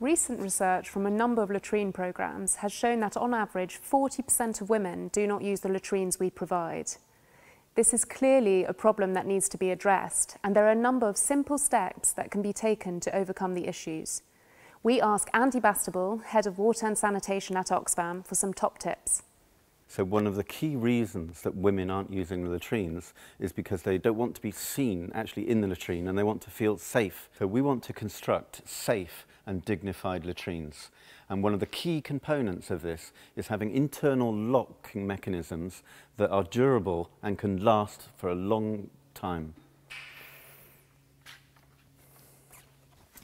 Recent research from a number of latrine programmes has shown that on average 40% of women do not use the latrines we provide. This is clearly a problem that needs to be addressed and there are a number of simple steps that can be taken to overcome the issues. We ask Andy Bastable, Head of Water and Sanitation at Oxfam, for some top tips. So one of the key reasons that women aren't using the latrines is because they don't want to be seen actually in the latrine and they want to feel safe. So we want to construct safe and dignified latrines. And one of the key components of this is having internal locking mechanisms that are durable and can last for a long time.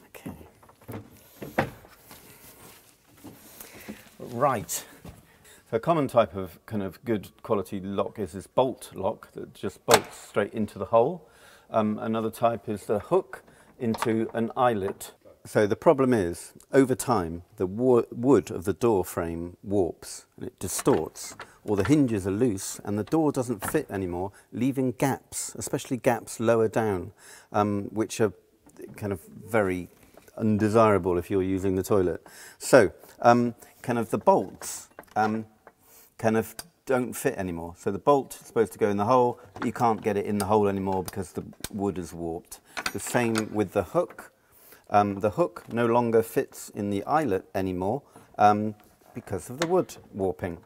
Okay. Right. So a common type of kind of good quality lock is this bolt lock that just bolts straight into the hole. Um, another type is the hook into an eyelet. So the problem is, over time, the wood of the door frame warps and it distorts, or the hinges are loose and the door doesn't fit anymore, leaving gaps, especially gaps lower down, um, which are kind of very undesirable if you're using the toilet. So, um, kind of the bolts um, kind of don't fit anymore. So the bolt is supposed to go in the hole, but you can't get it in the hole anymore because the wood is warped. The same with the hook. Um, the hook no longer fits in the eyelet anymore um, because of the wood warping.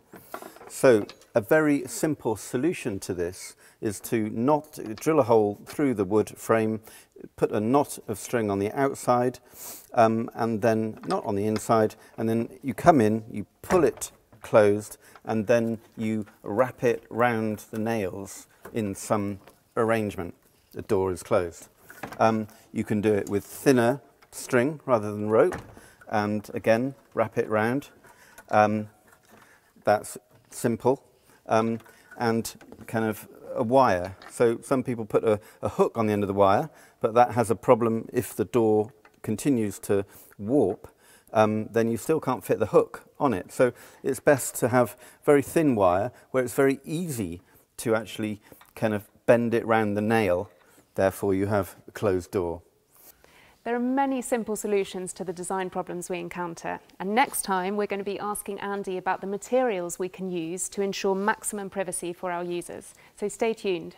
So a very simple solution to this is to not drill a hole through the wood frame, put a knot of string on the outside um, and then knot on the inside and then you come in, you pull it closed and then you wrap it round the nails in some arrangement. The door is closed. Um, you can do it with thinner string rather than rope and again wrap it round. Um, that's simple. Um, and kind of a wire. So some people put a, a hook on the end of the wire, but that has a problem if the door continues to warp um, then you still can't fit the hook on it. So it's best to have very thin wire where it's very easy to actually kind of bend it round the nail. Therefore, you have a closed door. There are many simple solutions to the design problems we encounter. And next time, we're going to be asking Andy about the materials we can use to ensure maximum privacy for our users. So stay tuned.